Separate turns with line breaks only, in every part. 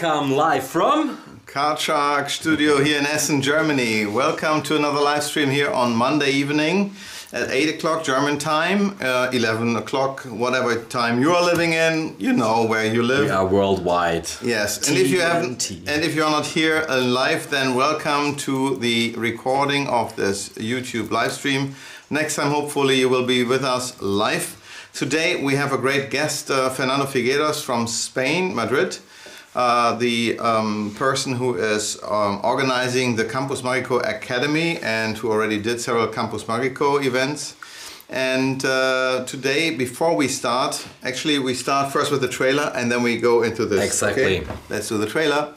welcome live from
Card Shark Studio here in Essen, Germany. Welcome to another live stream here on Monday evening at 8 o'clock German time, uh, 11 o'clock, whatever time you are living in, you know where you live.
We are worldwide.
Yes, and if you haven't, and if you're not here uh, live, then welcome to the recording of this YouTube live stream. Next time, hopefully, you will be with us live. Today we have a great guest, uh, Fernando Figueras from Spain, Madrid. Uh, the um, person who is um, organizing the Campus Magico Academy and who already did several Campus Magico events. And uh, today, before we start, actually, we start first with the trailer and then we go into this.
Exactly.
Okay? Let's do the trailer.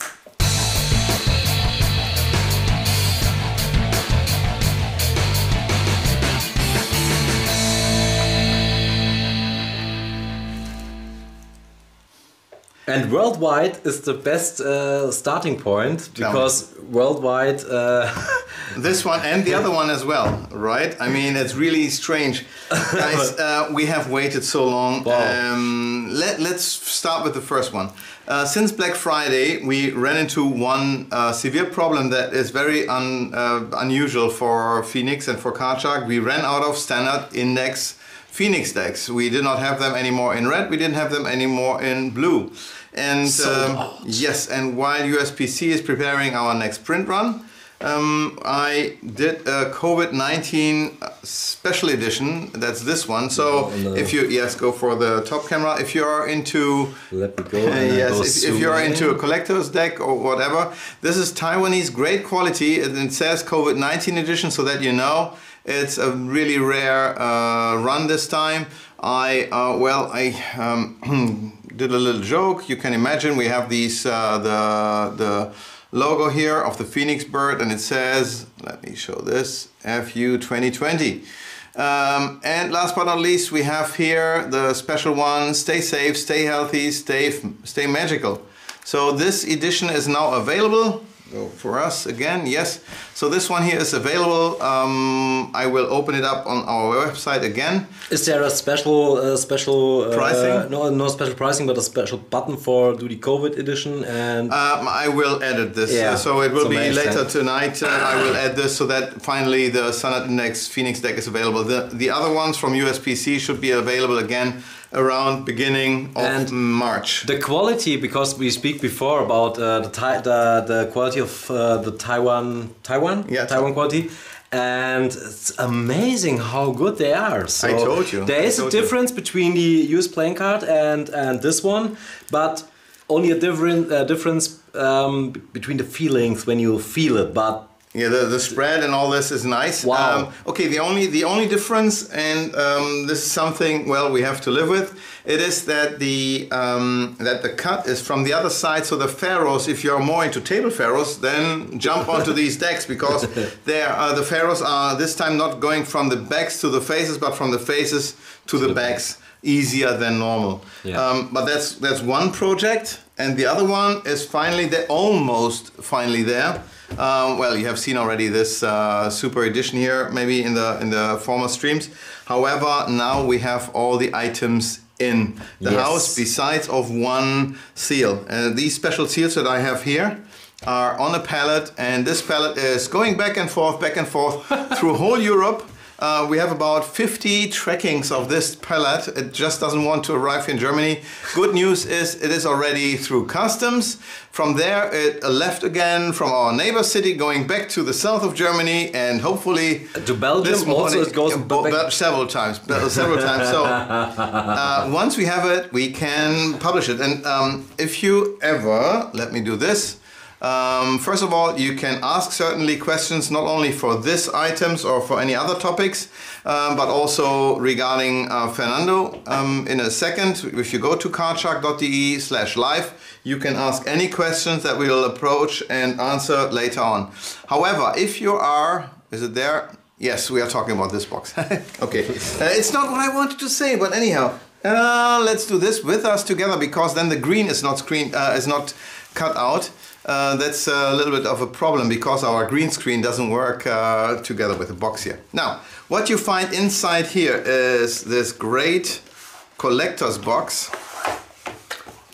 And worldwide is the best uh, starting point because worldwide. Uh,
This one and the other one as well, right? I mean, it's really strange. Guys, uh, we have waited so long.
Wow.
Um, let, let's start with the first one. Uh, since Black Friday, we ran into one uh, severe problem that is very un, uh, unusual for Phoenix and for Card We ran out of standard index Phoenix decks. We did not have them anymore in red. We didn't have them anymore in blue. And um, yes, and while USPC is preparing our next print run, um, I did a COVID 19 special edition. That's this one. So
Oh, no.
if you, yes, go for the top camera. If you are into
let me go.
uh, yes, if, if you're into a collector's deck or whatever, this is Taiwanese great quality and it says COVID 19 edition so that you know it's a really rare uh, run this time. I, uh, well, I um, did a little joke. You can imagine we have these, uh, the, the logo here of the Phoenix bird and it says, let me show this, FU 2020. Um, and last but not least, we have here the special one, stay safe, stay healthy, stay, stay magical. So this edition is now available Go for us again, yes. So this one here is available. Um, I will open it up on our website again.
Is there a special, uh, special uh,
Pricing?
No, no special pricing, but a special button for do the COVID edition and.
Um, I will edit this,
Yeah,
so it will
so
be later
sense.
tonight. Uh, I will add this so that finally the Standard Index Phoenix deck is available. The the other ones from USPC should be available again around beginning of
And
March.
The quality, because we speak before about uh, the, the the quality of uh, the Taiwan Taiwan
Yeah,
Taiwan quality, and it's amazing how good they are. So
I told you,
There is a
told you.
difference between the US playing card and and this one, but only a different uh, difference um, between the feelings when you feel it. But
Yeah, the, the spread and all this is nice.
Wow.
Um, okay, the only the only difference, and um, this is something well we have to live with. It is that the um, that the cut is from the other side. So the faros, if you're more into table faros, then jump onto these decks because there uh, the faros are this time not going from the backs to the faces, but from the faces to the backs. Easier than normal.
Yeah.
Um, but that's that's one project, and the other one is finally there, almost finally there. Um, well, you have seen already this uh, super edition here, maybe in the in the former streams. However, now we have all the items in the
Yes.
house besides of one seal. Uh, these special seals that I have here are on a pallet, and this pallet is going back and forth, back and forth through whole Europe. Uh, we have about 50 trackings of this pallet. It just doesn't want to arrive in Germany. Good news is it is already through customs. From there, it left again from our neighbor city, going back to the south of Germany, and hopefully
To Belgium
this morning-
also it goes back-
several times, several times. So uh, once we have it, we can publish it. And um, if you ever, let me do this. Um, first of all, you can ask certainly questions not only for this items or for any other topics, um, but also regarding uh, Fernando. Um, in a second, if you go to cardshark.de slash live, you can ask any questions that we will approach and answer later on. However, if you are, is it there? Yes, we are talking about this box. okay, uh, it's not what I wanted to say, but anyhow, uh, let's do this with us together because then the green is not screen uh, is not cut out. Uh, that's a little bit of a problem because our green screen doesn't work uh, together with the box here. Now, what you find inside here is this great collector's box.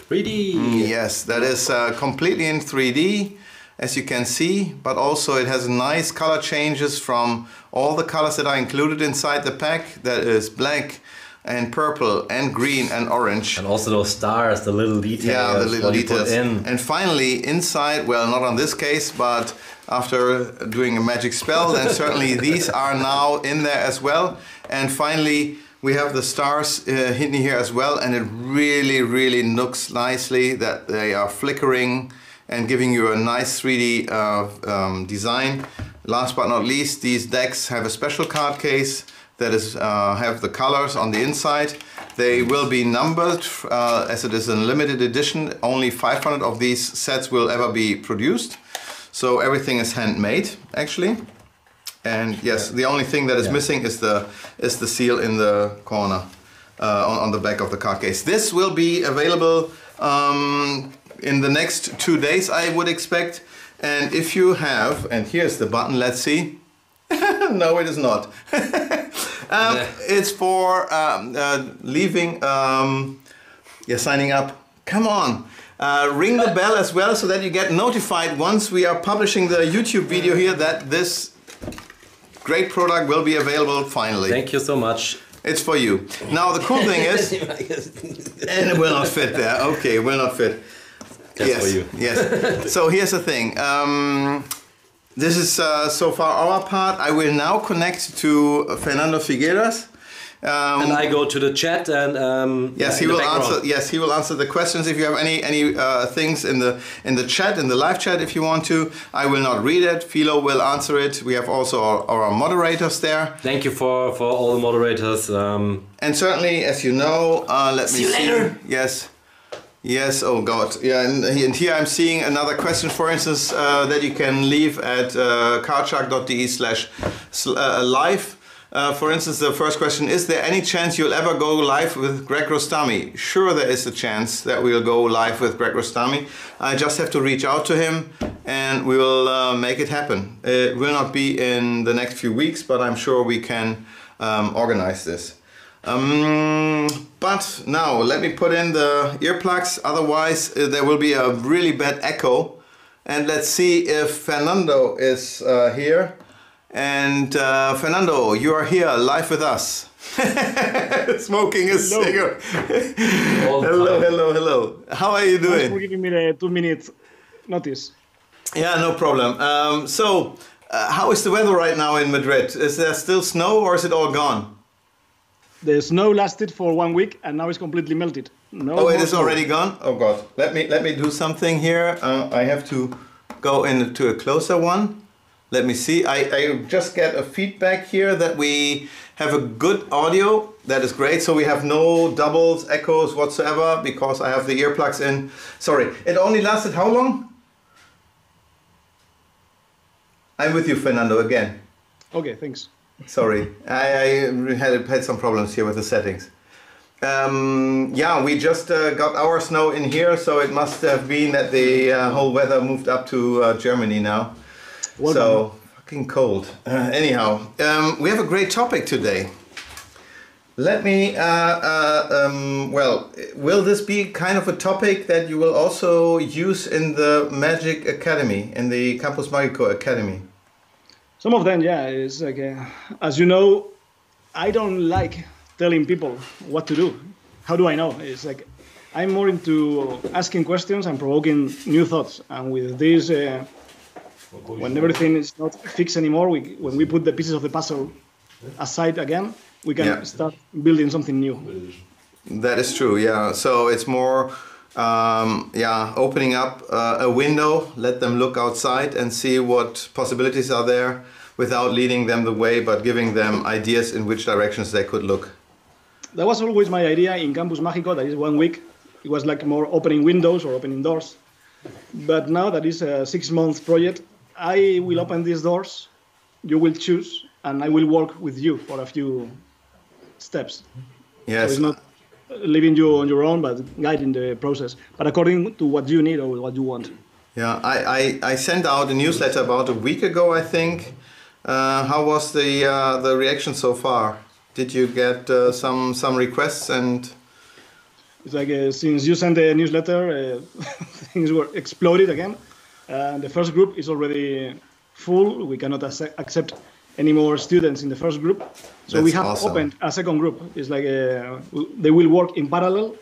3D.
Mm, yes, that is uh, completely in 3D, as you can see, but also it has nice color changes from all the colors that are included inside the pack. That is black and purple and green and orange.
And also those stars, the little details.
Yeah, the little
what you put
details.
in.
And finally, inside, well, not on this case, but after doing a magic spell, then certainly these are now in there as well. And finally, we have the stars uh, hidden here as well, and it really, really looks nicely that they are flickering and giving you a nice 3D uh, um, design. Last but not least, these decks have a special card case that is uh, have the colors on the inside. They will be numbered uh, as it is a limited edition. Only 500 of these sets will ever be produced. So everything is handmade actually. And yes, the only thing that is
Yeah.
missing is the is the seal in the corner uh, on, on the back of the card case. This will be available um, in the next two days, I would expect. And if you have, and here's the button, let's see. no, it is not. um,
Yeah.
it's for um, uh, leaving, um, yeah, signing up. Come on. Uh, ring the bell as well so that you get notified once we are publishing the YouTube video here that this great product will be available finally.
Thank you so much.
It's for you. Now the cool thing is, and it will not fit there. Okay, it will not fit.
That's
yes,
for you.
yes. So here's the thing. Um, this is uh, so far our part. I will now connect to Fernando Figueras. Um,
And I go to the chat and um,
Yes,
yeah,
he will
background.
answer. Yes, he will answer the questions. If you have any any uh, things in the in the chat in the live chat, if you want to, I will not read it. Philo will answer it. We have also our, our moderators there,
Thank you for, for all the moderators. Um,
and certainly, as you know, uh, let
See
me
you
see.
later.
Yes. Yes. Oh God. Yeah. And, and here I'm seeing another question, for instance, uh, that you can leave at uh, cardshark.de slash sl- uh, live. Uh, for instance, the first question is there any chance you'll ever go live with Greg Rostami? Sure, there is a chance that we'll go live with Greg Rostami. I just have to reach out to him and we will uh, make it happen. It will not be in the next few weeks, but I'm sure we can um, organize this. Um, but now let me put in the earplugs, otherwise, uh, there will be a really bad echo. And let's see if Fernando is uh, here. And uh, Fernando, you are here live with us. Smoking a
Hello.
cigarette. Hello, hello, hello. How are you
Thanks for
doing?
giving me the two minute notice.
Yeah, no problem. Um, so, uh, how is the weather right now in Madrid? Is there still snow or is it all gone?
The snow lasted for one week and now it's completely melted. No
Oh, it is already gone. Oh God! Let me let me do something here. Uh, I have to go into a closer one. Let me see. I, I just get a feedback here that we have a good audio. That is great. So we have no doubles, echoes whatsoever because I have the earplugs in. Sorry, it only lasted how long? I'm with you, Fernando, again.
Okay, thanks.
Sorry, I, I had had some problems here with the settings. Um, yeah, we just uh, got our snow in here, so it must have been that the uh, whole weather moved up to uh, Germany now.
Welcome.
So fucking cold. Uh, anyhow, um, we have a great topic today. Let me. Uh, uh, um, well, will this be kind of a topic that you will also use in the Magic Academy, in the Campus Magico Academy?
Some of them, yeah, it's like, uh, as you know, I don't like telling people what to do. How do I know? It's like I'm more into asking questions and provoking new thoughts. And with this, uh, when everything is not fixed anymore, we, when we put the pieces of the puzzle aside again, we can
Yeah.
start building something new.
That is true. Yeah. So it's more, um, yeah, opening up uh, a window, let them look outside and see what possibilities are there, without leading them the way, but giving them ideas in which directions they could look.
That was always my idea in Campus Mágico. That is one week. It was like more opening windows or opening doors. But now that is a six-month project. I will open these doors. You will choose, and I will work with you for a few steps. So
Yes.
it's not leaving you on your own, but guiding the process. But according to what you need or what you want.
Yeah. I, I, I sent out a newsletter about a week ago, I think. Uh, how was the uh, the reaction so far? Did you get uh, some some requests and
It's like uh, since you sent the newsletter, uh, things were exploded again. And the first group is already full. We cannot ac- accept any more students in the first group. So we have
awesome.
opened a second group. It's like uh, they will work in parallel,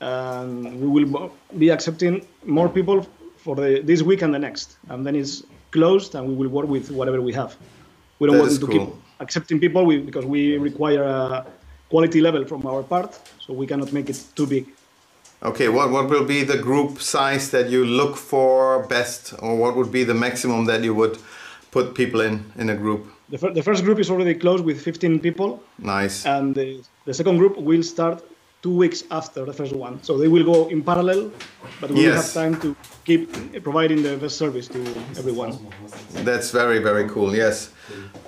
and we will be accepting more people for the, this week and the next. And then it's closed, and we will work with whatever we have. We don't
That
want to
cool.
keep accepting people we, because we require a quality level from our part, so we cannot make it too big.
Okay, what, what will be the group size that you look for best, or what would be the maximum that you would put people in in a group?
The, fir- the first group is already closed with 15 people,
Nice.
and the, the second group will start two weeks after the first one. So they will go in parallel, but we will have time to keep providing the best service to everyone.
That's very very cool. Yes,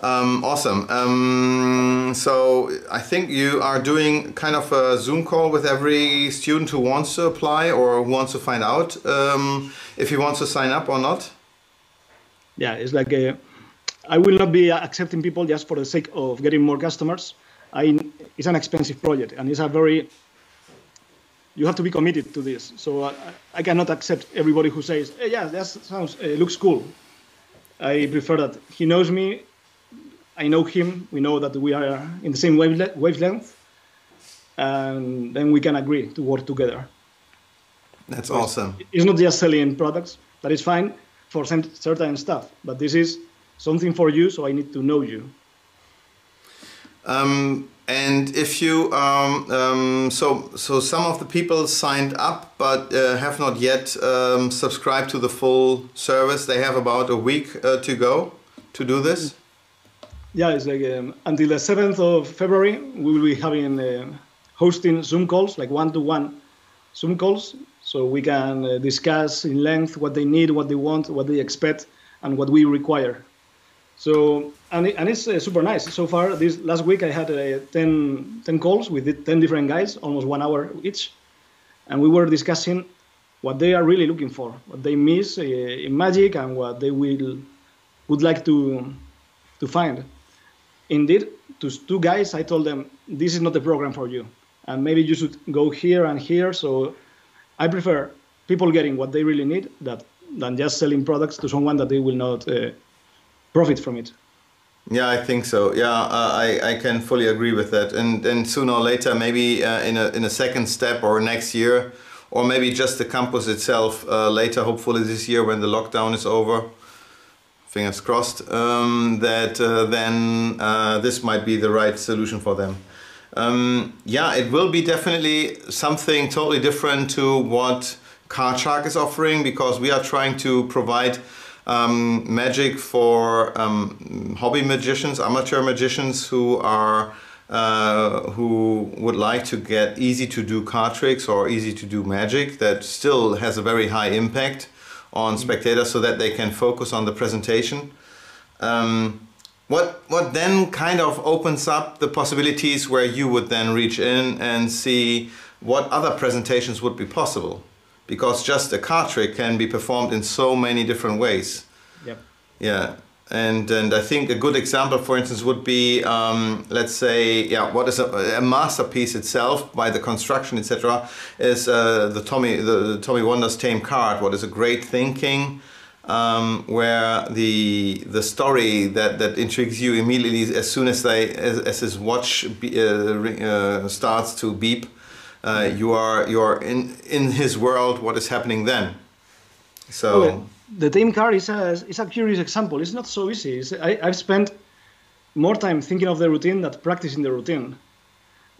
um, awesome. Um, so I think you are doing kind of a Zoom call with every student who wants to apply or who wants to find out um, if he wants to sign up or not.
Yeah, it's like uh, I will not be accepting people just for the sake of getting more customers. I, it's an expensive project, and it's a very you have to be committed to this. So I, I cannot accept everybody who says, hey, "Yeah, that sounds uh, looks cool." I prefer that he knows me, I know him, we know that we are in the same wavelength, and then we can agree to work together.
That's awesome.
It's not just selling products. That is fine for some certain stuff, but this is something for you, so I need to know you.
Um, and if you um, um, so so some of the people signed up but uh, have not yet um, subscribed to the full service. They have about a week uh, to go to do this.
Yeah, it's like um, until the 7th of February, we will be having uh, hosting Zoom calls, like one-to-one Zoom calls, so we can uh, discuss in length what they need, what they want, what they expect, and what we require. So, and, it, and it's uh, super nice. So far, this last week I had uh, 10, 10 calls with 10 different guys, almost one hour each, and we were discussing what they are really looking for, what they miss uh, in Magic, and what they will would like to to find. Indeed, to two guys, I told them this is not the program for you, and maybe you should go here and here. So, I prefer people getting what they really need that than just selling products to someone that they will not uh, profit from it.
Yeah, I think so. Yeah, uh, I, I can fully agree with that. And and sooner or later, maybe uh, in a in a second step or next year, or maybe just the campus itself uh, later. Hopefully this year when the lockdown is over. Fingers crossed. Um, that uh, then uh, this might be the right solution for them. Um, yeah, it will be definitely something totally different to what Card Shark is offering because we are trying to provide um, magic for um, hobby magicians, amateur magicians who are uh, who would like to get easy to do card tricks or easy to do magic that still has a very high impact on spectators so that they can focus on the presentation. Um, what what then kind of opens up the possibilities where you would then reach in and see what other presentations would be possible because just a card trick can be performed in so many different ways.
Yep.
yeah. And and i think a good example for instance would be um, let's say yeah what is a, a masterpiece itself by the construction etc is uh, the tommy the, the tommy wonders tame card what is a great thinking um, where the the story that, that intrigues you immediately as soon as they as, as his watch be, uh, uh, starts to beep uh, you are you are in in his world what is happening then so
Okay. The tame card is a, is a curious example. It's not so easy. It's, I, I've spent more time thinking of the routine than practicing the routine.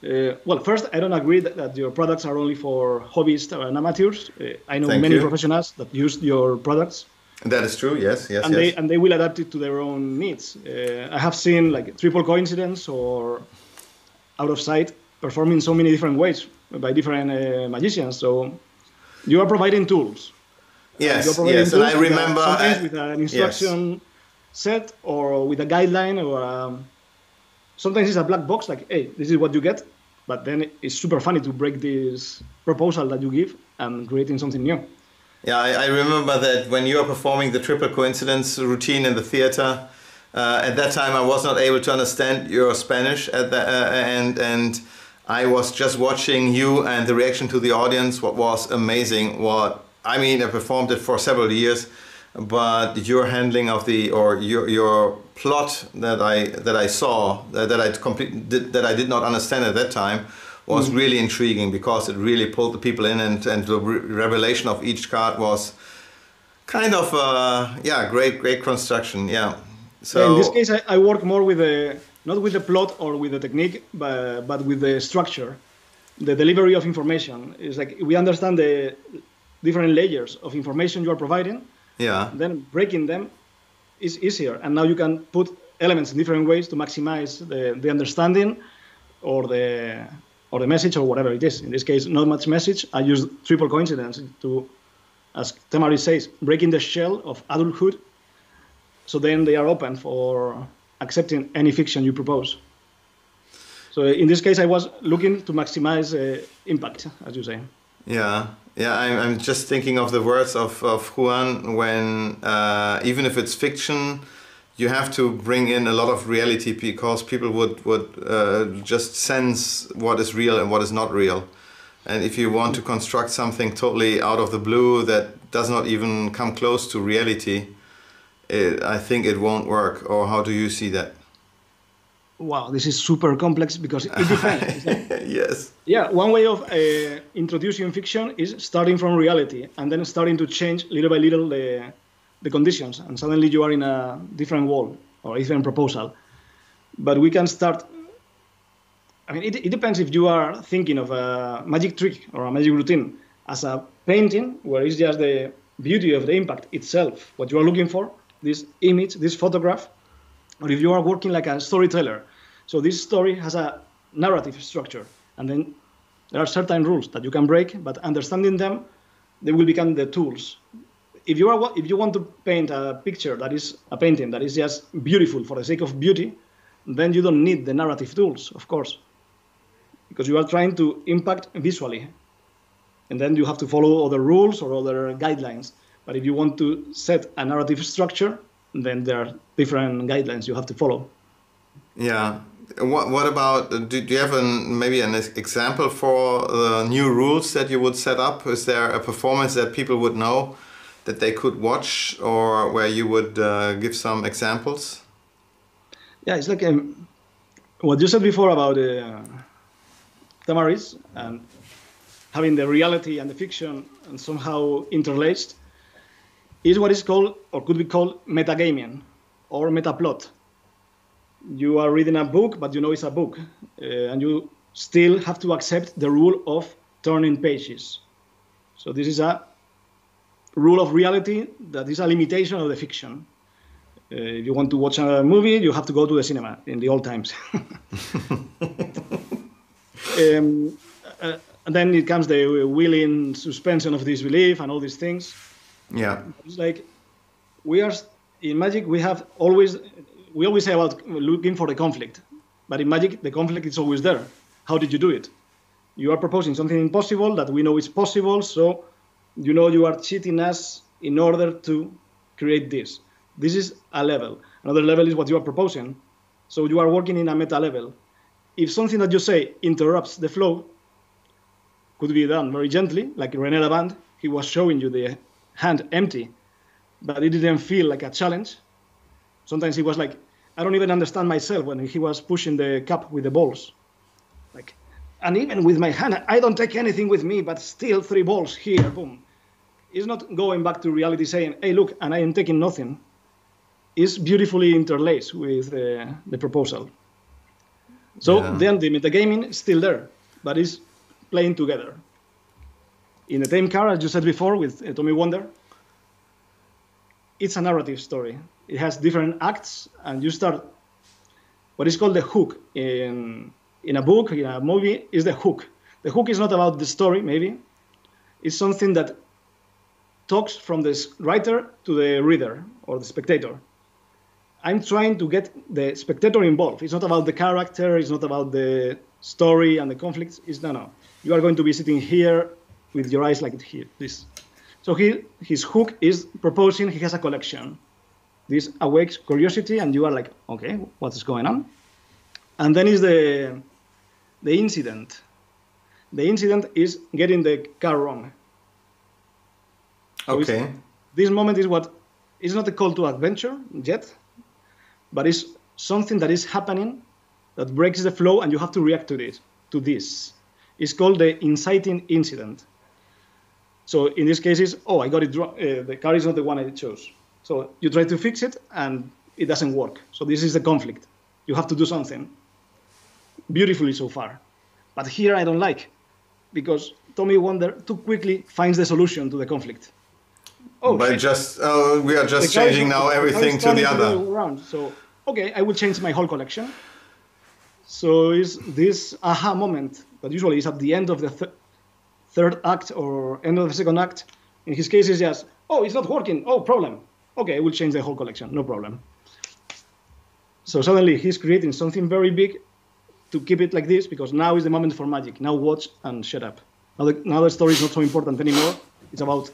Uh, well, first, I don't agree that, that your products are only for hobbyists and amateurs. Uh, I know
Thank
many
you.
professionals that use your products.
that is true yes yes
and
yes
they and they will adapt it to their own needs. Uh, I have seen like triple coincidence or out of sight performing so many different ways by different uh, magicians. So you are providing tools.
Yes,
You're providing
yes, and I
tools a-
remember.
sometimes
uh,
with an instruction set or with a guideline or um, sometimes it's a black box like hey this is what you get but then it's super funny to break this proposal that you give and creating something new
yeah, I, I remember that when you were performing the triple coincidence routine in the theater. Uh, at that time, I was not able to understand your Spanish, at the, uh, and and I was just watching you and the reaction to the audience. What was amazing. What I mean, I performed it for several years, but your handling of the or your your plot that I that I saw that, that I complete that I did not understand at that time was mm. really intriguing because it really pulled the people in and and the re revelation of each card was kind of uh, yeah great great construction yeah.
So in this case, I, I work more with the not with the plot or with the technique, but, but with the structure, the delivery of information. It's like we understand the different layers of information you are providing.
Yeah.
Then breaking them is easier, and now you can put elements in different ways to maximize the, the understanding or the or the message or whatever it is. In this case, not much message. I use triple coincidence to, as Tamariz says, breaking the shell of adulthood. So then they are open for accepting any fiction you propose. So in this case, I was looking to maximize uh, impact, as you say.
Yeah, yeah. I'm, I'm just thinking of the words of, of Juan when uh, even if it's fiction, you have to bring in a lot of reality because people would would uh, just sense what is real and what is not real. And if you want to construct something totally out of the blue that does not even come close to reality, it, I think it won't work. Or how do you see that?
Wow, this is super complex because it depends.
yes.
Yeah, one way of uh, introducing fiction is starting from reality and then starting to change little by little the, the conditions, and suddenly you are in a different world or a different proposal. But we can start. I mean, it, it depends if you are thinking of a magic trick or a magic routine as a painting, where it's just the beauty of the impact itself, what you are looking for, this image, this photograph, or if you are working like a storyteller. So this story has a narrative structure, and then there are certain rules that you can break, but understanding them, they will become the tools. If you are if you want to paint a picture that is a painting that is just beautiful for the sake of beauty, then you don't need the narrative tools, of course, because you are trying to impact visually, and then you have to follow other rules or other guidelines. But if you want to set a narrative structure, then there are different guidelines you have to follow.
Yeah. What, what about, do, do you have an, maybe an example for the new rules that you would set up? Is there a performance that people would know that they could watch or where you would uh, give some examples?
Yeah, it's like um, what you said before about uh, Tamariz and having the reality and the fiction and somehow interlaced is what is called or could be called metagaming or metaplot. You are reading a book, but you know it's a book, uh, and you still have to accept the rule of turning pages. So this is a rule of reality that is a limitation of the fiction. Uh, if you want to watch a movie, you have to go to the cinema in the old times. um, uh, and then it comes the willing suspension of disbelief and all these things.
Yeah.
It's like we are in magic. We have always we always say about looking for the conflict, but in magic the conflict is always there. How did you do it? You are proposing something impossible that we know is possible, so you know you are cheating us in order to create this. This is a level. Another level is what you are proposing. So you are working in a meta level. If something that you say interrupts the flow, could be done very gently, like René Lavand, he was showing you the hand empty, but it didn't feel like a challenge. Sometimes it was like, I don't even understand myself when he was pushing the cup with the balls. Like, and even with my hand, I don't take anything with me, but still three balls here, boom. It's not going back to reality saying, hey, look, and I am taking nothing. It's beautifully interlaced with uh, the proposal. So yeah. then the metagaming is still there, but it's playing together in the same car, as you said before, with uh, Tommy Wonder, it's a narrative story. It has different acts, and you start what is called the hook in in a book, in a movie, is the hook. The hook is not about the story, maybe. It's something that talks from the writer to the reader or the spectator. I'm trying to get the spectator involved. It's not about the character, it's not about the story and the conflicts. It's no, no. You are going to be sitting here with your eyes like here, this. So he, his hook is proposing he has a collection. This awakes curiosity, and you are like, okay, what's going on? And then is the the incident. The incident is getting the car wrong. So
Okay.
this moment is what is not a call to adventure yet, but it's something that is happening that breaks the flow, and you have to react to it. To this, it's called the inciting incident. So in this case, is oh I got it wrong. Uh, the car is not the one I chose. So you try to fix it, and it doesn't work. So this is the conflict. You have to do something. Beautifully so far, but here I don't like, because Tommy Wonder too quickly finds the solution to the conflict. Oh,
By
shit.
just oh, we are just
The
changing now
the guy is
everything to the other.
around. So okay, I will change my whole collection. So is this aha moment that usually is at the end of the th- third act or end of the second act. In his case, is just oh, it's not working. Oh, problem. Okay, I will change the whole collection. No problem. So suddenly he's creating something very big to keep it like this because now is the moment for magic. Now watch and shut up. Now the, now the story is not so important anymore. It's about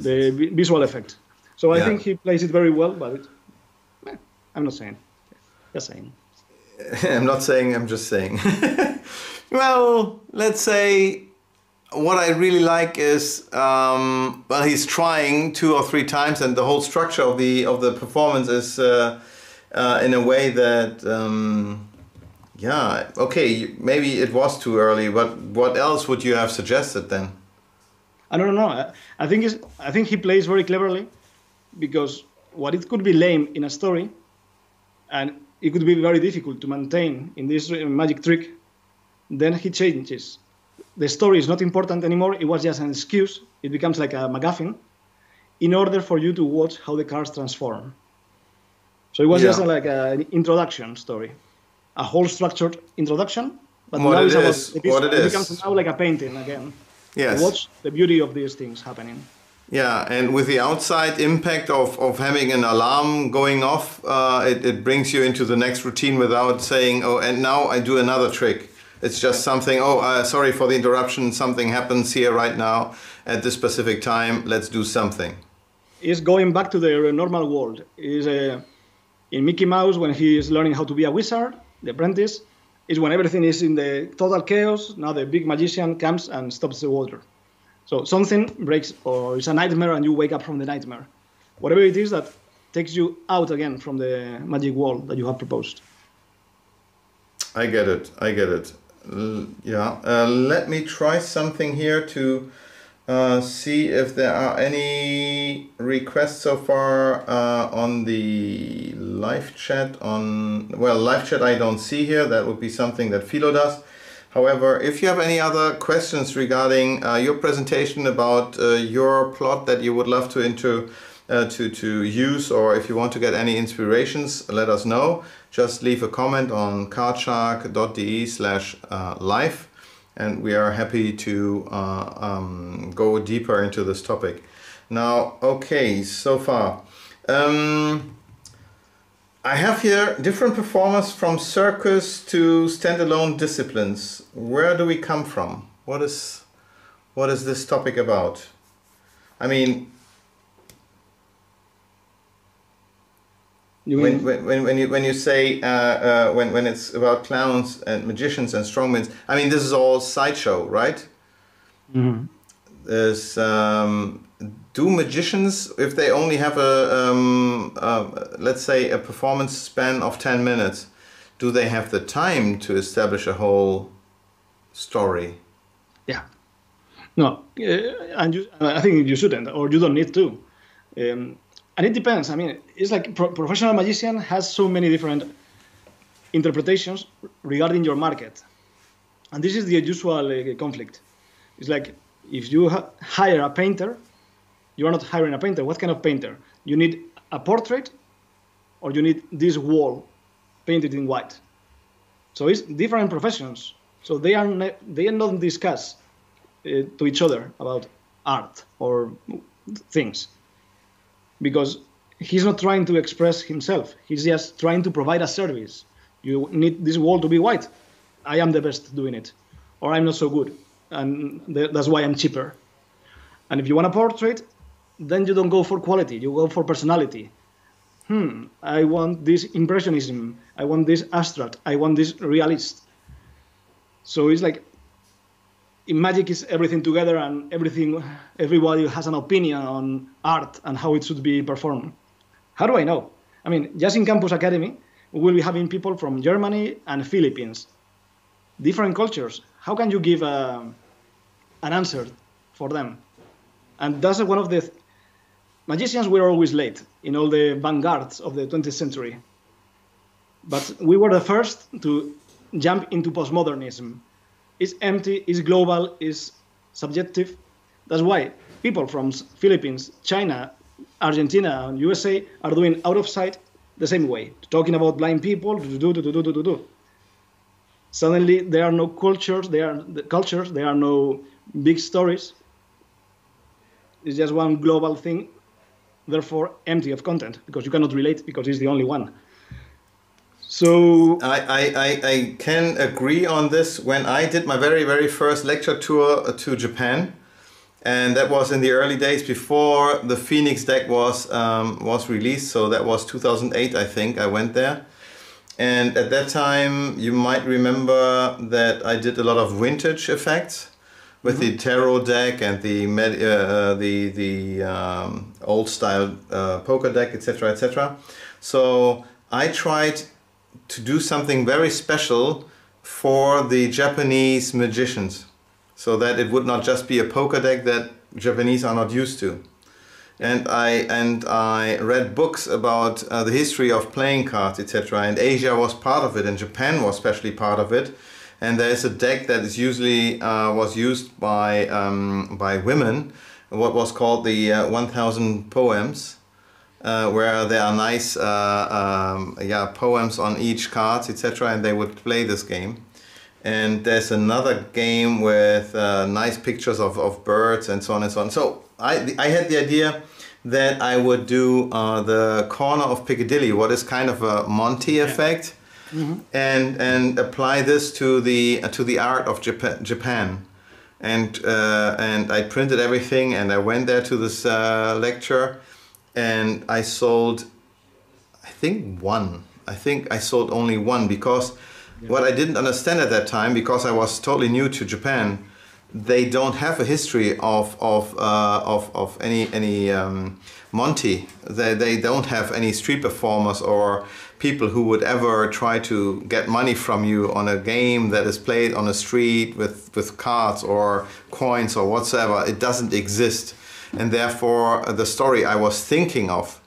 the visual effect. So I
Yeah.
think he plays it very well, but it, eh, I'm not saying. Just saying.
I'm not saying, I'm just saying. well, let's say what I really like is um, well, he's trying two or three times, and the whole structure of the of the performance is uh, uh, in a way that. Um, yeah, okay, maybe it was too early, but what else would you have suggested then?
I don't know. I, think is I think he plays very cleverly because what it could be lame in a story, and it could be very difficult to maintain in this magic trick. Then he changes. The story is not important anymore. It was just an excuse. It becomes like a MacGuffin, in order for you to watch how the cars transform. So it was
Yeah.
just like an introduction story, a whole structured introduction. But
What
now
it
it's about
is,
it,
it is.
becomes now like a painting again.
Yes.
Watch the beauty of these things happening.
Yeah, and with the outside impact of, of having an alarm going off, uh, it, it brings you into the next routine without saying, oh, and now I do another trick. It's just something, oh, uh, sorry for the interruption, something happens here right now at this specific time, let's do something.
Is going back to the normal world. Is uh, in Mickey Mouse when he is learning how to be a wizard, the apprentice, is when everything is in the total chaos. Now the big magician comes and stops the water. So something breaks, or it's a nightmare, and you wake up from the nightmare. Whatever it is that takes you out again from the magic world that you have proposed.
I get it, I get it. L- yeah, uh, let me try something here to uh, see if there are any requests so far uh, on the live chat. On well, live chat I don't see here. That would be something that Philo does. However, if you have any other questions regarding uh, your presentation about uh, your plot that you would love to into uh, to to use, or if you want to get any inspirations, let us know. Just leave a comment on cardshark.de slash uh, live, and we are happy to uh, um, go deeper into this topic. Now, okay, so far. Um, I have here different performers from circus to standalone disciplines. Where do we come from? What is what is this topic about? I mean, when, when, when, when you when you say uh, uh, when when it's about clowns and magicians and strongmen, I mean this is all sideshow, right? There's um, do magicians if they only have a um, uh, let's say a performance span of ten minutes, do they have the time to establish a whole story?
Yeah. No, uh, and you, I think you shouldn't, or you don't need to. Um, and it depends. I mean, it's like pro- professional magician has so many different interpretations regarding your market, and this is the usual uh, conflict. It's like if you ha- hire a painter, you are not hiring a painter. What kind of painter? You need a portrait, or you need this wall painted in white. So it's different professions. So they are ne- they are not discuss uh, to each other about art or things because he's not trying to express himself. He's just trying to provide a service. You need this wall to be white. I am the best doing it, or I'm not so good, and th- that's why I'm cheaper. And if you want a portrait, then you don't go for quality. You go for personality. Hmm. I want this impressionism. I want this abstract. I want this realist. So it's like in magic is everything together and everything everybody has an opinion on art and how it should be performed. How do I know? I mean, just in Campus Academy, we will be having people from Germany and Philippines, different cultures. How can you give a, an answer for them? And that's one of the magicians were always late in all the vanguards of the 20th century. But we were the first to jump into postmodernism. It's empty, it's global, it's subjective. That's why people from Philippines, China, Argentina, and USA are doing out of sight the same way, talking about blind people, do, do, do. Suddenly, there are no cultures, there are the cultures, there are no big stories. It's just one global thing, therefore empty of content because you cannot relate because it's the only one. So
I, I, I, I can agree on this. When I did my very, very first lecture tour to Japan, and that was in the early days before the Phoenix deck was um, was released. So that was 2008, I think. I went there, and at that time, you might remember that I did a lot of vintage effects with mm-hmm. the tarot deck and the med- uh, the the um, old style uh, poker deck, etc., etc. So I tried to do something very special for the Japanese magicians so that it would not just be a poker deck that Japanese are not used to. And I and I read books about uh, the history of playing cards, etc. And Asia was part of it, and Japan was especially part of it. And there is a deck that is usually uh, was used by um, by women, what was called the uh, 1000 poems, uh, where there are nice uh, um, yeah poems on each card, etc. And they would play this game and there's another game with uh, nice pictures of, of birds and so on and so on. So I, I had the idea that I would do uh, the corner of Piccadilly, what is kind of a Monty effect, mm-hmm. and and apply this to the uh, to the art of Japan. Japan. And uh, and I printed everything, and I went there to this uh, lecture, and I sold, I think one. I think I sold only one because what I didn't understand at that time, because I was totally new to Japan, they don't have a history of of uh, of, of any any um, Monty. They they don't have any street performers or people who would ever try to get money from you on a game that is played on a street with with cards or coins or whatsoever. It doesn't exist, and therefore the story I was thinking of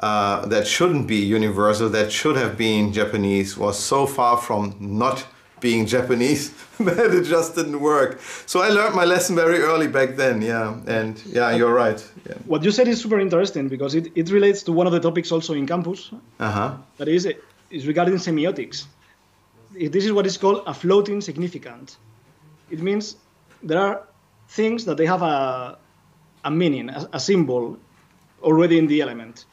uh, that shouldn't be universal, that should have been Japanese, was so far from not being Japanese that it just didn't work. So I learned my lesson very early back then, yeah. And yeah, you're right. Yeah.
What you said is super interesting because it, it relates to one of the topics also in campus.
Uh-huh.
That is, is regarding semiotics. This is what is called a floating significant. It means there are things that they have a, a meaning, a, a symbol already in the element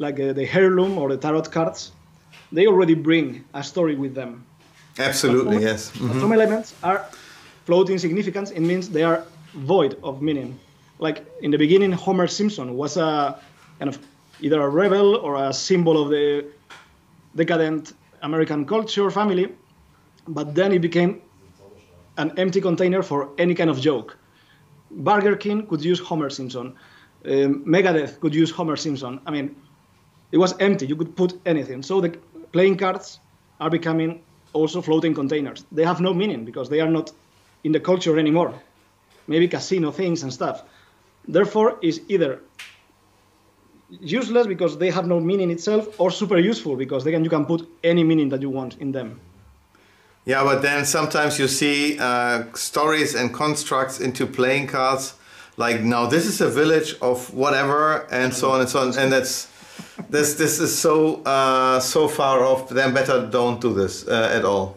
like uh, the heirloom or the tarot cards, they already bring a story with them.
Absolutely, some, yes.
Mm-hmm. Some elements are floating significance. It means they are void of meaning. Like in the beginning, Homer Simpson was a kind of either a rebel or a symbol of the decadent American culture family, but then it became an empty container for any kind of joke. Burger King could use Homer Simpson. Um, Megadeth could use Homer Simpson. I mean, it was empty. You could put anything. So the playing cards are becoming also floating containers. They have no meaning because they are not in the culture anymore. Maybe casino things and stuff. Therefore, is either useless because they have no meaning itself, or super useful because you can put any meaning that you want in them.
Yeah, but then sometimes you see uh, stories and constructs into playing cards, like now this is a village of whatever, and so on and so on, and that's this this is so uh, so far off. Then better don't do this uh, at all.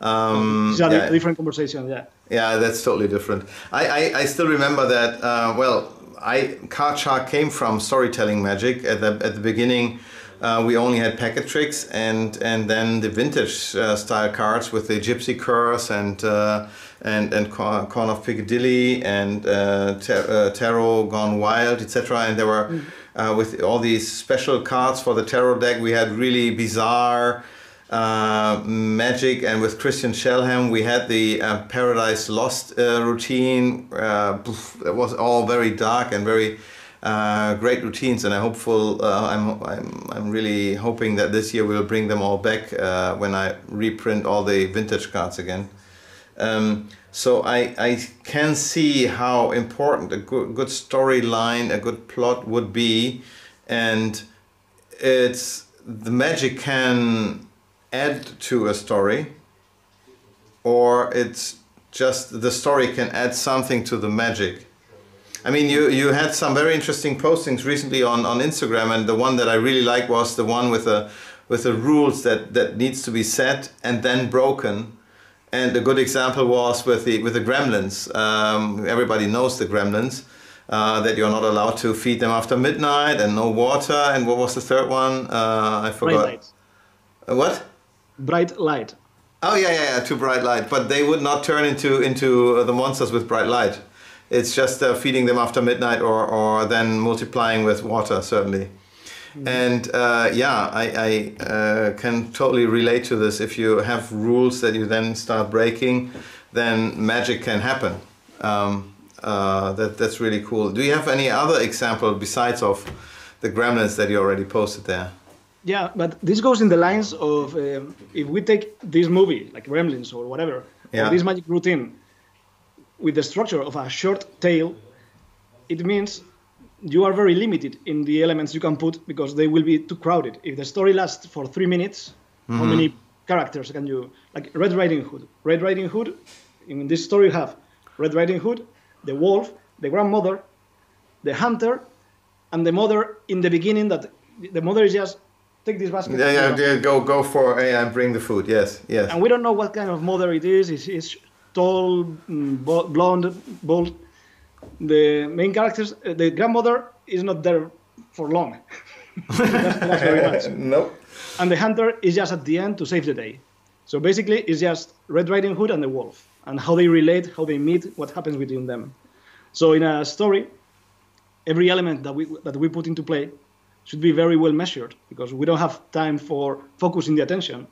Um, it's a yeah. different conversation. Yeah.
Yeah, that's totally different. I I, I still remember that. Uh, well, I Card Shark came from storytelling magic at the at the beginning. Uh, we only had packet tricks and and then the vintage uh, style cards with the gypsy curse and uh, and and corn of Piccadilly and uh, uh, tarot gone wild etc. And there were. Mm uh, with all these special cards for the tarot deck. We had really bizarre uh, magic, and with Christian Shelham, we had the uh, Paradise Lost uh, routine. Uh, it was all very dark and very uh, great routines, and I'm hopeful. Uh, I'm, I'm I'm really hoping that this year we'll bring them all back uh, when I reprint all the vintage cards again. Um, so I, I can see how important a good, good storyline, a good plot would be, and it's the magic can add to a story, or it's just the story can add something to the magic. I mean, you, you had some very interesting postings recently on, on Instagram, and the one that I really liked was the one with the with the rules that, that needs to be set and then broken and a good example was with the with the gremlins. Um, everybody knows the gremlins. Uh, that you're not allowed to feed them after midnight and no water. And what was the third one? Uh, I forgot.
Bright light.
Uh, what?
Bright light.
Oh yeah, yeah, yeah, too bright light. But they would not turn into into the monsters with bright light. It's just uh, feeding them after midnight or or then multiplying with water certainly. And uh, yeah, I, I uh, can totally relate to this. If you have rules that you then start breaking, then magic can happen. Um, uh, that that's really cool. Do you have any other example besides of the gremlins that you already posted there?
Yeah, but this goes in the lines of um, if we take this movie, like Gremlins or whatever,
Yeah.
or this magic routine, with the structure of a short tale, it means you are very limited in the elements you can put because they will be too crowded. If the story lasts for three minutes, how mm-hmm. many characters can you like Red Riding Hood? Red Riding Hood, in this story you have Red Riding Hood, the wolf, the grandmother, the hunter, and the mother in the beginning that the mother is just take this basket.
Yeah, yeah, yeah go go for yeah, and bring the food. Yes, yes.
And we don't know what kind of mother it is. Is is tall, mm, blonde, bald. The main characters, uh, the grandmother is not there for long. That's- that's very much.
nope.
And the hunter is just at the end to save the day. So basically, it's just Red Riding Hood and the wolf, and how they relate, how they meet, what happens between them. So in a story, every element that we that we put into play should be very well measured because we don't have time for focusing the attention.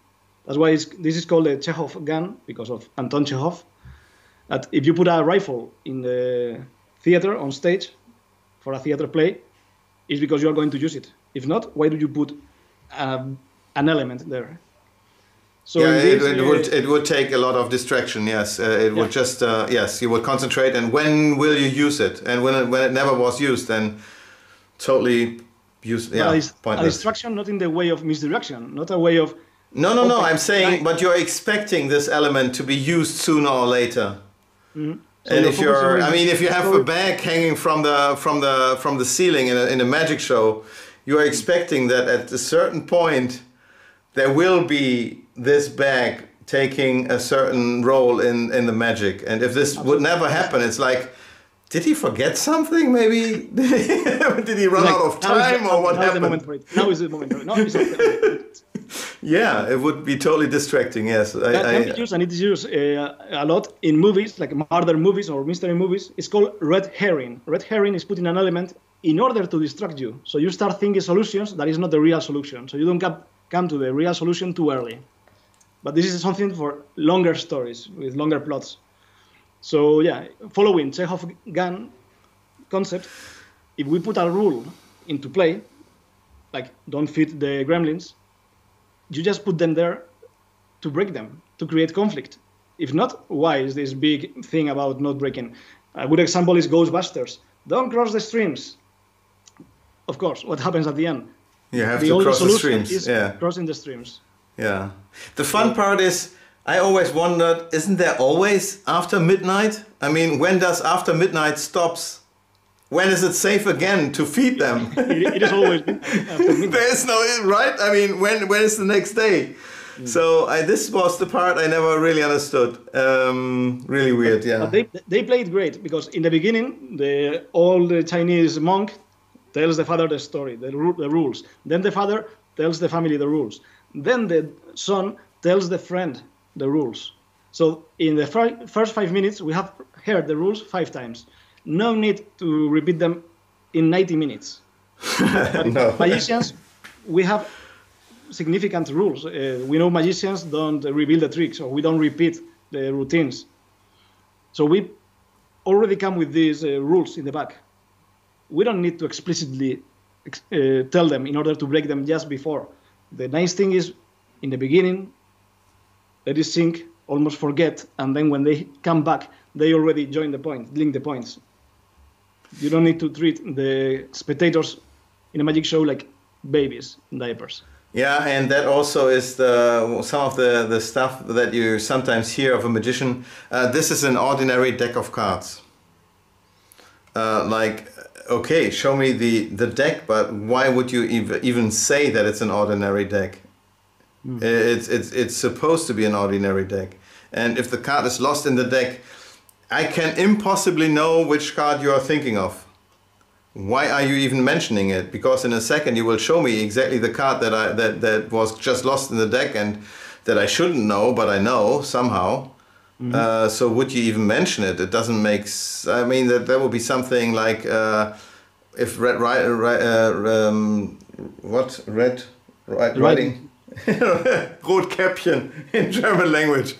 That's why it's, this is called the Chekhov gun because of Anton Chekhov. That if you put a rifle in the theater on stage for a theater play, it's because you are going to use it. If not, why do you put um, an element there? So
yeah,
in
it, it
uh,
would it would take a lot of distraction. Yes, uh, it would just uh, yes, you would concentrate. And when will you use it? And when it, when it never was used, then totally use yeah
a distraction, not in the way of misdirection, not a way of
No, no, no.
Okay,
I'm saying, but you're expecting this element to be used sooner or later.
Mm-hmm. So
and if you're, I mean, if you have a bag hanging from the from the from the ceiling in a, in a magic show, you are expecting that at a certain point there will be this bag taking a certain role in in the magic. And if this would never happen, it's like. Did he forget something? Maybe did he run
like,
out of
now is
time, or what
now is the moment for it. Now is the moment for it. No, it's okay.
Yeah, it would be totally distracting. Yes, I,
that
I,
can be used and it is used uh, a lot in movies like murder movies or mystery movies it's called red herring red herring is putting an element in order to distract you so you start thinking solutions that is not the real solution so you don't come, come to the real solution too early but this is something for longer stories with longer plots so yeah following chekhov gun concept if we put a rule into play like don't feed the gremlins you just put them there to break them, to create conflict. If not, why is this big thing about not breaking? A good example is Ghostbusters. Don't cross the streams. Of course, what happens at the end?
you have
the
to cross the streams.
is
Yeah.
crossing the streams.
Yeah. The fun part is, I always wondered, isn't there always after midnight? I mean, when does after midnight stops? When is it safe again to feed them?
It, is always
there is no right. I mean, when when is the next day?
Hmm.
So I, this was the part I never really understood. Um, really weird. Yeah.
But they, they played great because in the beginning, the old Chinese monk tells the father the story, the, the rules. Then the father tells the family the rules. Then the son tells the friend the rules. So in the fir- first five minutes, we have heard the rules five times. No need to repeat them in 90 minutes.
no.
Magicians, we have significant rules. Uh, we know magicians don't reveal the tricks or we don't repeat the routines. So we already come with these uh, rules in the back. We don't need to explicitly uh, tell them in order to break them just before. The nice thing is, in the beginning, let it sink, almost forget, and then when they come back, they already join the point, link the points. You don't need to treat the spectators in a magic show like babies in diapers.
Yeah, and that also is the some of the the stuff that you sometimes hear of a magician. Uh, this is an ordinary deck of cards. Uh, like, okay, show me the the deck, but why would you even even say that it's an ordinary deck? Mm. It's it's it's supposed to be an ordinary deck, and if the card is lost in the deck, I can impossibly know which card you are thinking of why are you even mentioning it? Because in a second you will show me exactly the card that I that, that was just lost in the deck and that I shouldn't know, but I know somehow. Mm-hmm. Uh, so would you even mention it? It doesn't make. S- I mean, that there will be something like uh, if red right, uh, um, what red right, writing Rotkäppchen in German language.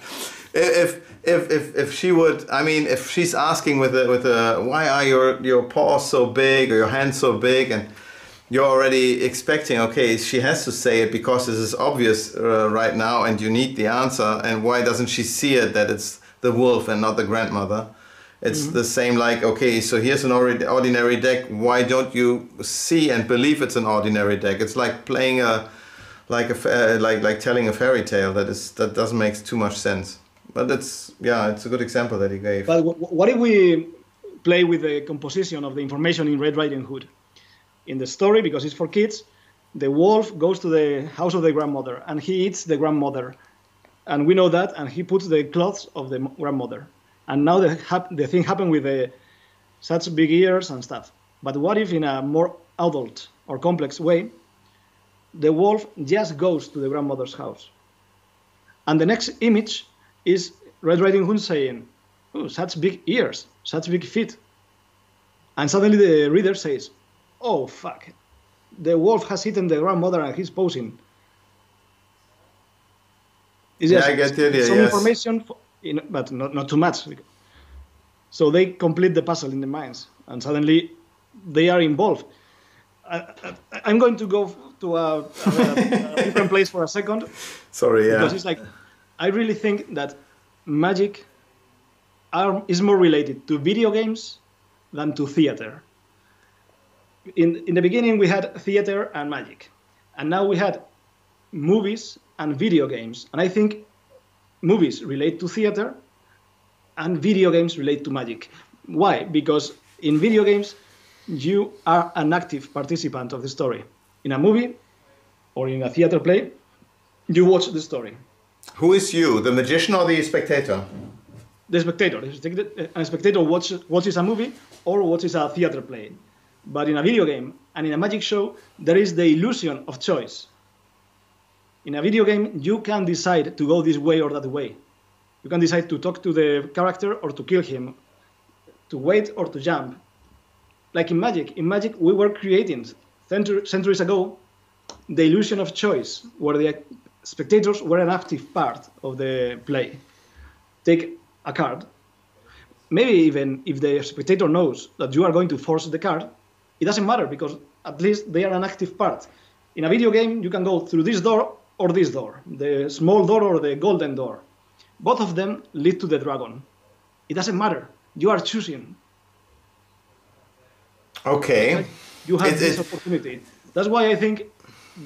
If if, if, if she would, I mean, if she's asking with a, with a, why are your, your paws so big or your hands so big and you're already expecting, okay, she has to say it because this is obvious uh, right now and you need the answer. And why doesn't she see it that it's the wolf and not the grandmother? It's mm-hmm. the same like, okay, so here's an ordinary deck. Why don't you see and believe it's an ordinary deck? It's like playing a, like a, uh, like, like telling a fairy tale that is, that doesn't make too much sense but that's yeah, it's a good example that he gave.
But what if we play with the composition of the information in Red Riding Hood? In the story, because it's for kids, the wolf goes to the house of the grandmother and he eats the grandmother, and we know that, and he puts the clothes of the grandmother, and now the the thing happened with the such big ears and stuff. But what if in a more adult or complex way, the wolf just goes to the grandmother's house, and the next image is Red Riding Hood saying, "Oh, such big ears, such big feet," and suddenly the reader says, "Oh fuck, the wolf has eaten the grandmother and he's posing."
It's yeah, I get the idea.
Some
yes.
information, for, but not, not too much. So they complete the puzzle in their minds, and suddenly they are involved. I, am going to go to a, a, a different place for a second.
Sorry, yeah.
Because it's like I really think that magic are, is more related to video games than to theater. In, in the beginning, we had theater and magic, and now we had movies and video games. And I think movies relate to theater and video games relate to magic. Why? Because in video games, you are an active participant of the story. In a movie or in a theater play, you watch the story.
Who is you, the magician or the spectator?
The spectator. Uh, a spectator watches, watches a movie or watches a theater play. But in a video game and in a magic show, there is the illusion of choice. In a video game, you can decide to go this way or that way. You can decide to talk to the character or to kill him, to wait or to jump. Like in magic, in magic, we were creating centuries ago the illusion of choice, where the spectators were an active part of the play. Take a card. Maybe even if the spectator knows that you are going to force the card, it doesn't matter because at least they are an active part. In a video game, you can go through this door or this door, the small door or the golden door. Both of them lead to the dragon. It doesn't matter. You are choosing.
Okay.
You have it, this it, opportunity. That's why I think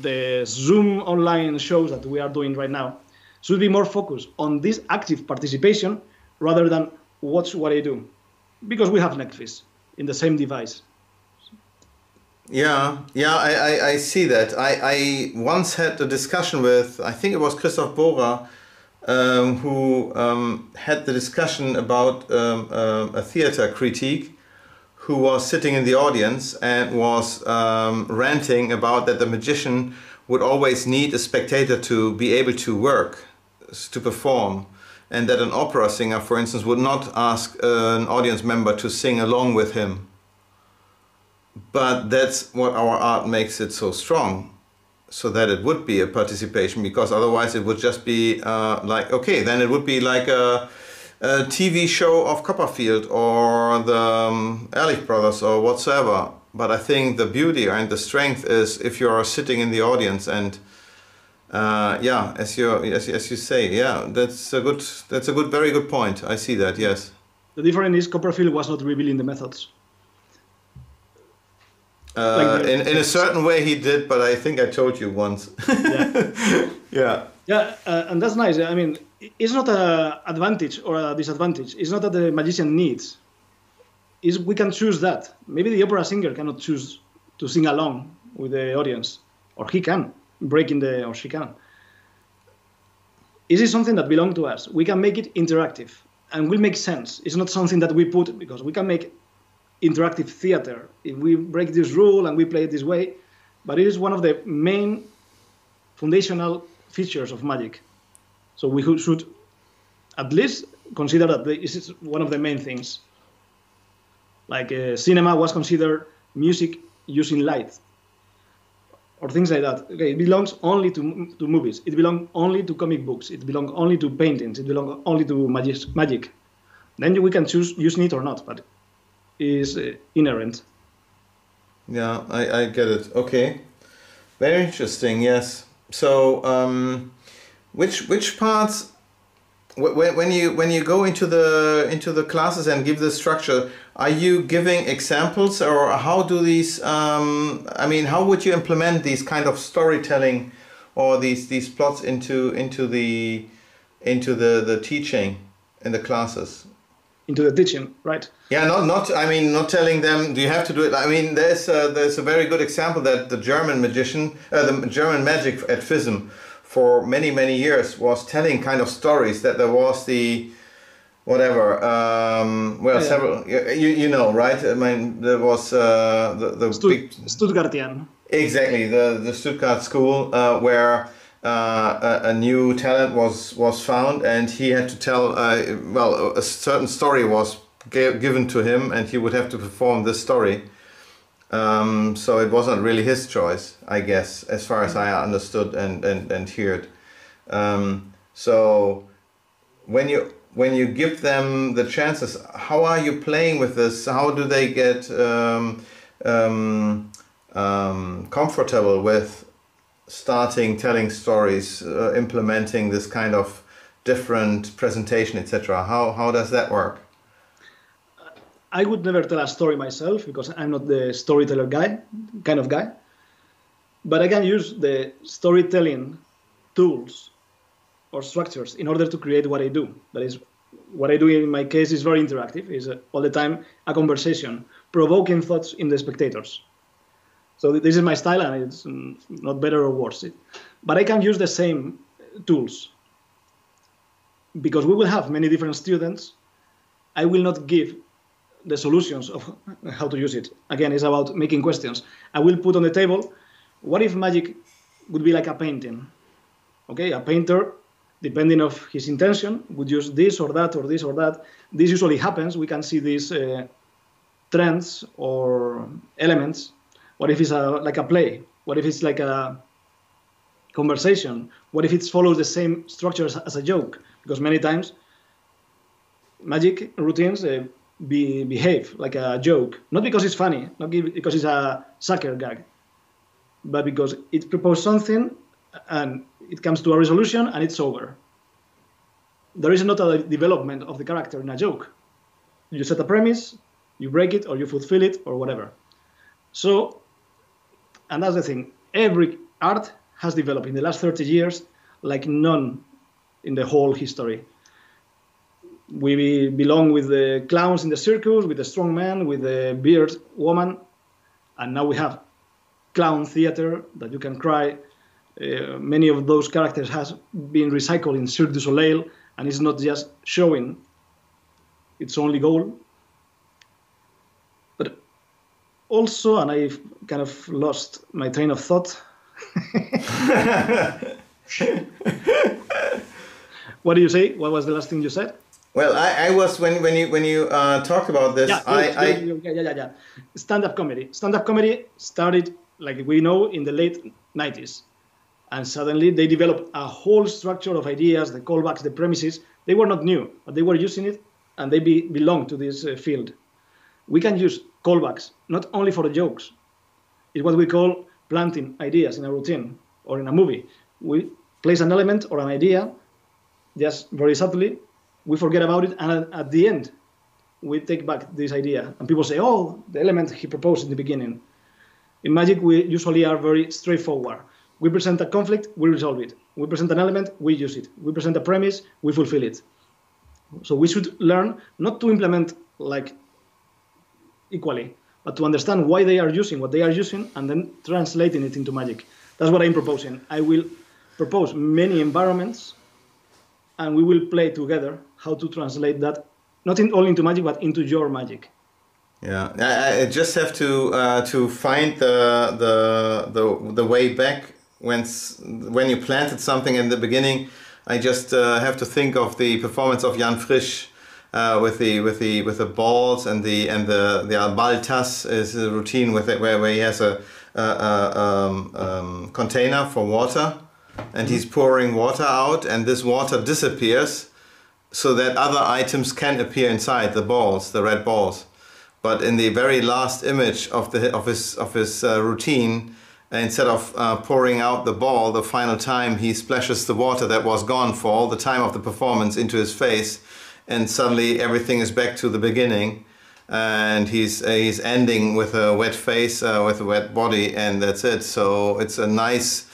the Zoom online shows that we are doing right now should be more focused on this active participation rather than watch what I do, because we have Netflix in the same device.
Yeah, yeah, I, I, I see that. I, I once had a discussion with, I think it was Christoph Borer, um, who um, had the discussion about um, uh, a theater critique who was sitting in the audience and was um, ranting about that the magician would always need a spectator to be able to work, to perform, and that an opera singer, for instance, would not ask an audience member to sing along with him. But that's what our art makes it so strong. so that it would be a participation because otherwise it would just be uh, like okay then it would be like a, a TV show of Copperfield or the um, Ehrlich brothers or whatsoever but I think the beauty and the strength is if you are sitting in the audience and uh, yeah as you as, as you say yeah that's a good that's a good very good point I see that yes
the difference is Copperfield was not revealing the methods
uh, like in, in a certain way he did, but I think I told you once.
yeah.
yeah.
Yeah, uh, and that's nice. I mean, it's not an advantage or a disadvantage. It's not that the magician needs. We can choose that. Maybe the opera singer cannot choose to sing along with the audience, or he can break in the or she can. Is it something that belongs to us? We can make it interactive and will make sense. It's not something that we put because we can make interactive theater if we break this rule and we play it this way. But it is one of the main foundational features of magic. So we should at least consider that this is one of the main things. Like uh, cinema was considered music using light or things like that. Okay, it belongs only to, to movies. It belongs only to comic books. It belongs only to paintings. It belongs only to magic. magic. Then we can choose using it or not. But is uh, inherent.
Yeah, I, I get it. Okay, very interesting. Yes. So, um, which which parts when, when you when you go into the into the classes and give the structure, are you giving examples or how do these? Um, I mean, how would you implement these kind of storytelling or these these plots into into the into the the teaching in the classes?
into the teaching, right?
Yeah, not not. I mean, not telling them do you have to do it. I mean, there's a, there's a very good example that the German magician, uh, the German magic at FISM, for many many years was telling kind of stories that there was the whatever um, well yeah. several you, you know right i mean there was uh, the, the
Stutt- big Stuttgartian
exactly the the stuttgart school uh, where uh, a, a, new talent was was found, and he had to tell. Uh, well, a certain story was given to him, and he would have to perform this story. Um, so it wasn't really his choice, I guess, as far as I understood and and and heard. Um, so when you when you give them the chances, how are you playing with this? How do they get um, um, um comfortable with starting telling stories, uh, implementing this kind of different presentation, etc. How how does that work?
I would never tell a story myself because I'm not the storyteller guy, kind of guy. But I can use the storytelling tools or structures in order to create what I do. That is, what I do in my case is very interactive. Is uh, all the time a conversation, provoking thoughts in the spectators. So this is my style, and it's not better or worse. But I can use the same tools because we will have many different students. I will not give the solutions of how to use it. Again, it's about making questions. I will put on the table, what if magic would be like a painting? Okay, a painter, depending of his intention, would use this or that or this or that. This usually happens. We can see these uh, trends or elements what if it's a, like a play? What if it's like a conversation? What if it follows the same structure as, as a joke? Because many times magic routines uh, be, behave like a joke, not because it's funny, not because it's a sucker gag, but because it proposes something and it comes to a resolution and it's over. There is not a development of the character in a joke. You set a premise, you break it, or you fulfill it, or whatever. So and that's the thing. Every art has developed in the last 30 years like none in the whole history. We belong with the clowns in the circus, with the strong man, with the beard woman, and now we have clown theater that you can cry. Uh, many of those characters has been recycled in Cirque du Soleil, and it's not just showing its only goal, But also, and I've kind of lost my train of thought. what do you say? What was the last thing you said?
Well, I, I was when when you when you uh, talked about this.
Yeah,
I,
yeah, yeah, yeah, yeah, yeah. Stand-up comedy. Stand-up comedy started, like we know, in the late '90s. and suddenly they developed a whole structure of ideas, the callbacks, the premises. They were not new, but they were using it, and they be, belong to this uh, field. We can use callbacks not only for the jokes. It's what we call planting ideas in a routine or in a movie. We place an element or an idea, just very subtly. We forget about it, and at the end, we take back this idea, and people say, "Oh, the element he proposed in the beginning." In magic, we usually are very straightforward. We present a conflict, we resolve it. We present an element, we use it. We present a premise, we fulfill it. So we should learn not to implement like equally, but to understand why they are using what they are using and then translating it into magic. That's what I'm proposing. I will propose many environments and we will play together how to translate that not in, only into magic but into your magic.
Yeah, I, I just have to uh, to find the, the the the way back when when you planted something in the beginning. I just uh, have to think of the performance of Yann Frisch uh, with the with the with the balls and the and the the Baltass is a routine with it where, where he has a, a, a um, um, container for water and he's pouring water out and this water disappears so that other items can appear inside the balls the red balls. But in the very last image of the of his of his uh, routine instead of uh, pouring out the ball the final time he splashes the water that was gone for all the time of the performance into his face and suddenly everything is back to the beginning and he's uh, he's ending with a wet face uh, with a wet body and that's it. So it's a nice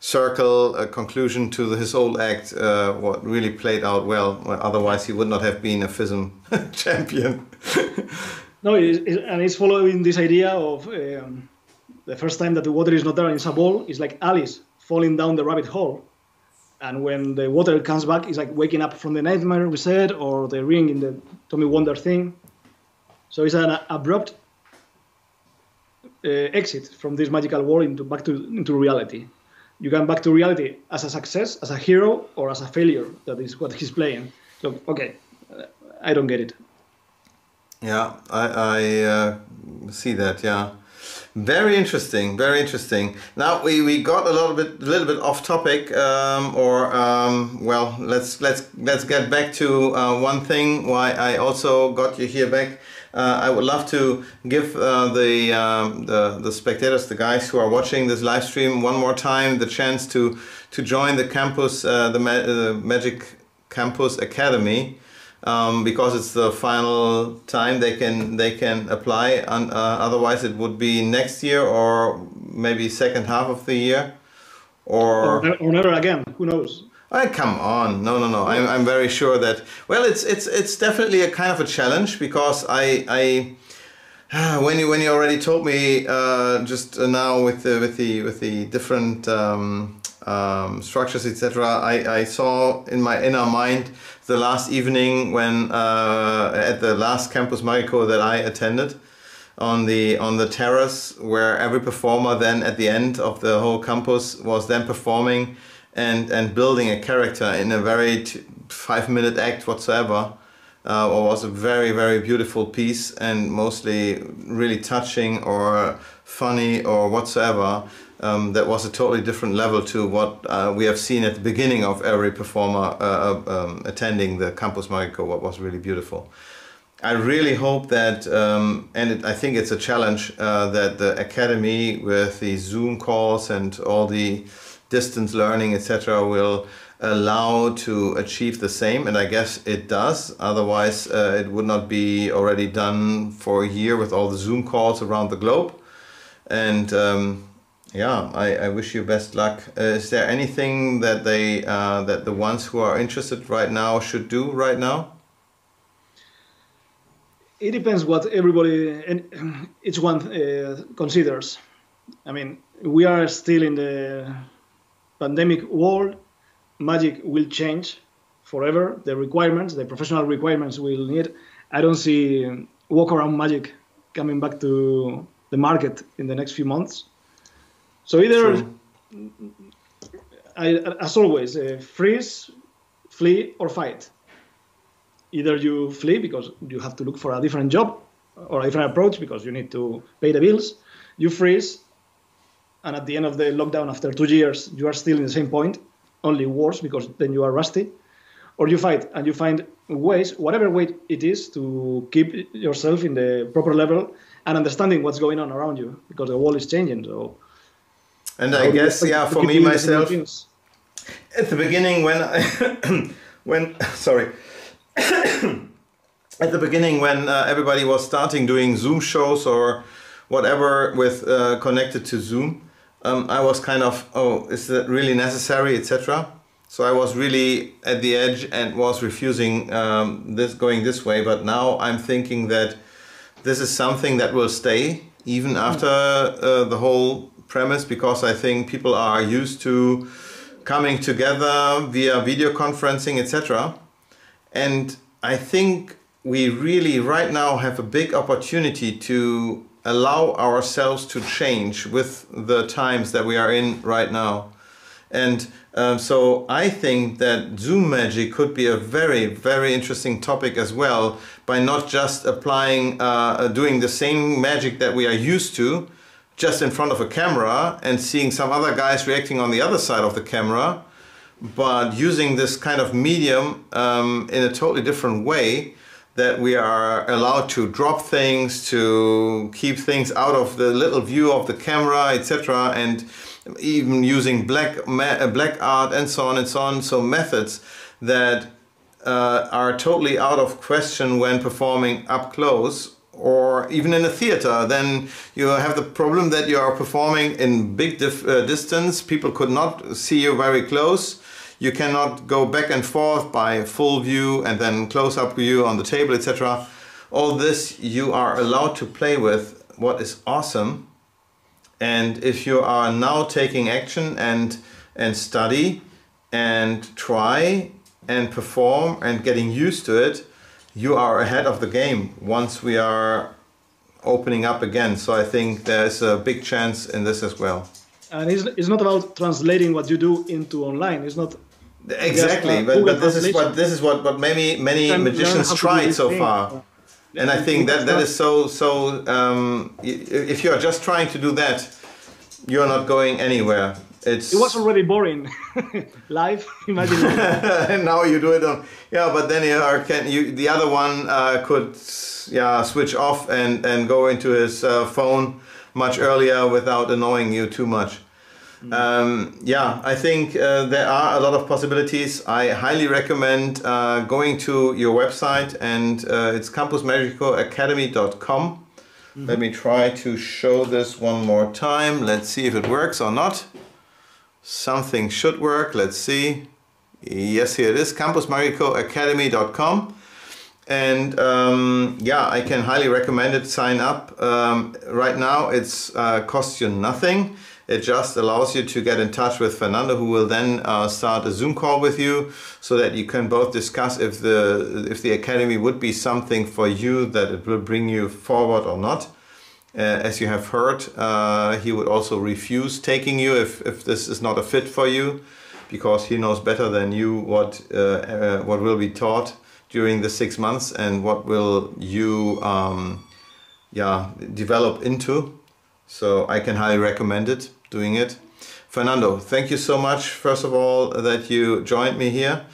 circle a conclusion to his whole act uh, what really played out well otherwise he would not have been a FISM champion
no and he's following this idea of um, the first time that the water is not there and it's a ball is like alice falling down the rabbit hole and when the water comes back, it's like waking up from the nightmare we said, or the ring in the Tommy Wonder thing. So it's an abrupt uh, exit from this magical world into back to into reality. You come back to reality as a success, as a hero, or as a failure. That is what he's playing. So okay, I don't get it.
Yeah, I, I uh, see that. Yeah. Very interesting, very interesting. Now we, we got a little bit a little bit off topic, um, or um, well, let's let's let's get back to uh, one thing. Why I also got you here back. Uh, I would love to give uh, the, um, the the spectators, the guys who are watching this live stream, one more time the chance to to join the campus, uh, the Ma- Magic Campus Academy um, because it's the final time they can they can apply. And, uh, otherwise, it would be next year or maybe second half of the year, or
or, or never again. Who knows?
Oh, come on! No, no, no. I'm, I'm very sure that. Well, it's it's it's definitely a kind of a challenge because I I when you when you already told me uh, just now with the with the with the different um, um, structures etc. I I saw in my inner mind the last evening when uh, at the last Campus Magico that I attended on the on the terrace where every performer then at the end of the whole campus was then performing and and building a character in a very five minute act whatsoever uh, was a very very beautiful piece and mostly really touching or funny or whatsoever um, that was a totally different level to what uh, we have seen at the beginning of every performer uh, um, attending the Campus Magico, what was really beautiful. I really hope that, um, and it, I think it's a challenge, uh, that the Academy with the Zoom calls and all the distance learning, etc., will allow to achieve the same, and I guess it does. Otherwise, uh, it would not be already done for a year with all the Zoom calls around the globe. And um, yeah, I, I wish you best luck. Uh, is there anything that they uh, that the ones who are interested right now should do right now?
It depends what everybody and each one uh, considers. I mean, we are still in the pandemic world. Magic will change forever. The requirements, the professional requirements, will need. I don't see walk around magic coming back to the market in the next few months so either, I, as always, uh, freeze, flee, or fight. Either you flee because you have to look for a different job or a different approach because you need to pay the bills. You freeze and at the end of the lockdown after two years you are still in the same point, only worse because then you are rusty, or you fight and you find ways, whatever way it is, to keep yourself in the proper level and understanding what's going on around you because the world is changing. So,
and I guess yeah, for me myself, at the beginning when I, when sorry. at the beginning when uh, everybody was starting doing Zoom shows or whatever with uh, connected to Zoom, um, I was kind of, oh, is that really necessary, etc. So I was really at the edge and was refusing um, this going this way. But now I'm thinking that this is something that will stay even after uh, the whole premise because I think people are used to coming together via video conferencing, etc. And I think we really right now have a big opportunity to allow ourselves to change with the times that we are in right now. And um, so I think that Zoom magic could be a very, very interesting topic as well by not just applying, uh, doing the same magic that we are used to just in front of a camera and seeing some other guys reacting on the other side of the camera, but using this kind of medium um, in a totally different way that we are allowed to drop things, to keep things out of the little view of the camera, etc., and even using black black art and so on and so on. So methods that uh, are totally out of question when performing up close or even in a theater then you have the problem that you are performing in big uh, distance people could not see you very close you cannot go back and forth by full view and then close up view on the table, etc. All this you are allowed to play with, what is awesome. And if you are now taking action and, and study and try and perform and getting used to it, you are ahead of the game once we are opening up again. So I think there's a big chance in this as well.
And it's, it's not about translating what you do into online. It's not
Exactly, but, but this is what this is what what many many magicians tried so far, and I think that that is so so. Um, if you are just trying to do that, you are not going anywhere. It's
it was already boring live. Imagine
and now you do it on yeah, but then you are can you the other one uh, could yeah switch off and and go into his uh, phone much earlier without annoying you too much. Um, yeah, I think uh, there are a lot of possibilities. I highly recommend uh, going to your website and uh, it's campusmagicoacademy.com. Mm-hmm. Let me try to show this one more time. Let's see if it works or not. Something should work. Let's see. Yes, here it is campusmagicoacademy.com. And um, yeah, I can highly recommend it. Sign up. Um, right now, it's uh, costs you nothing it just allows you to get in touch with Fernando, who will then uh, start a Zoom call with you, so that you can both discuss if the if the academy would be something for you that it will bring you forward or not. Uh, as you have heard, uh, he would also refuse taking you if, if this is not a fit for you, because he knows better than you what uh, uh, what will be taught during the six months and what will you um, yeah develop into. So I can highly recommend it doing it. Fernando, thank you so much, first of all, that you joined me here.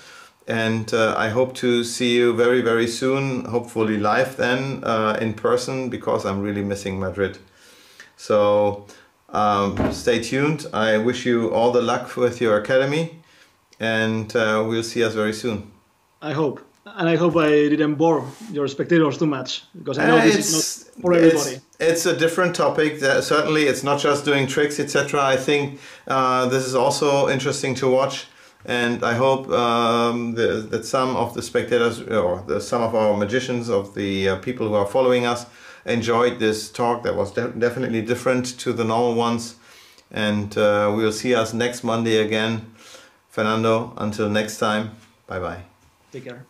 And uh, I hope to see you very, very soon, hopefully live then uh, in person, because I'm really missing Madrid. So um, stay tuned. I wish you all the luck with your academy, and uh, we'll see us very soon.
I hope and I hope I didn't bore your spectators too much because I know uh, this is not for everybody.
It's, a different topic. Certainly, it's not just doing tricks, etc. I think uh, this is also interesting to watch, and I hope um, the, that some of the spectators or the, some of our magicians, of the uh, people who are following us, enjoyed this talk. That was de definitely different to the normal ones, and uh, we'll see us next Monday again. Fernando, until next time, bye bye.
Take care.